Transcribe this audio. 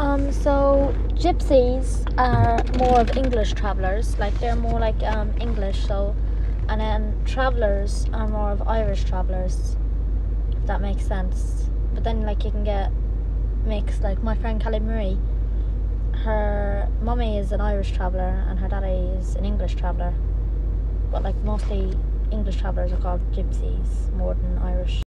Um, so gypsies are more of English travelers, like they're more like um, English. So, and then travelers are more of Irish travelers. If that makes sense. But then like you can get mixed. Like my friend Kelly Marie, her mummy is an Irish traveler and her daddy is an English traveler. But like mostly English travelers are called gypsies more than Irish.